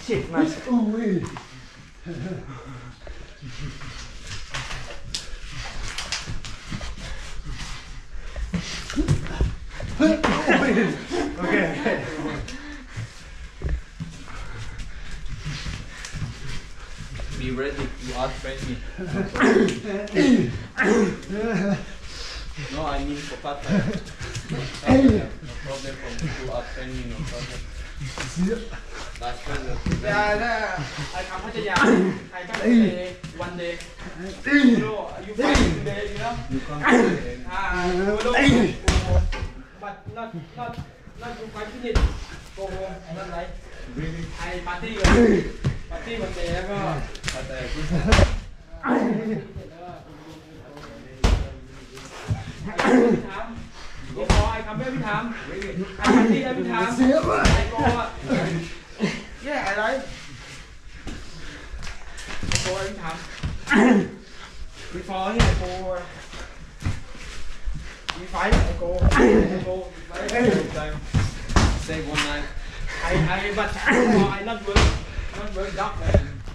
Shit, nice. Ui. Okay, okay. Be ready to ask friendly. no, I mean for Pattaya. no problem from two up ten you know problem. Last time the yeah, yeah. I come Pattaya. I come today one day. You know, you fight today, you know. You come today. Ah, you know, but not not not party. Party one day, you good. พี่ถามพี่ขอไอ้คำแม่พี่ถามไอ้ปาร์ตี้แล้วพี่ถาม Xếp à. ไอ้โกอ่ะแย่อะไรไอ้โกไอ้พี่ถามพี่ฟอเนี่ยไอ้โกอ่ะมีไฟไอ้โกไอ้โกมีไฟ Good time. Stay one night. ไอ้ไอ้บัตรไอ้ไอ้นั่นเวิร์กนั่นเวิร์กด็อกเลย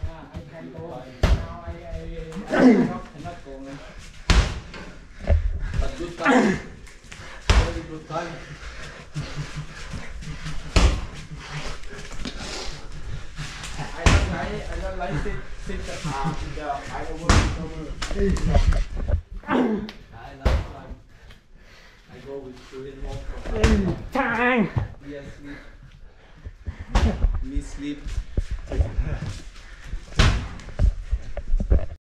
อ่าไอ้ไอ้โกอ่ะเอาไอ้ไอ้ไอ้ด็อกไอ้นั่นโกเลย But good time. Time. I don't like I don't like sit sit uh, the I over over. I like time. I go with from Time. Yes, sleep. Me sleep.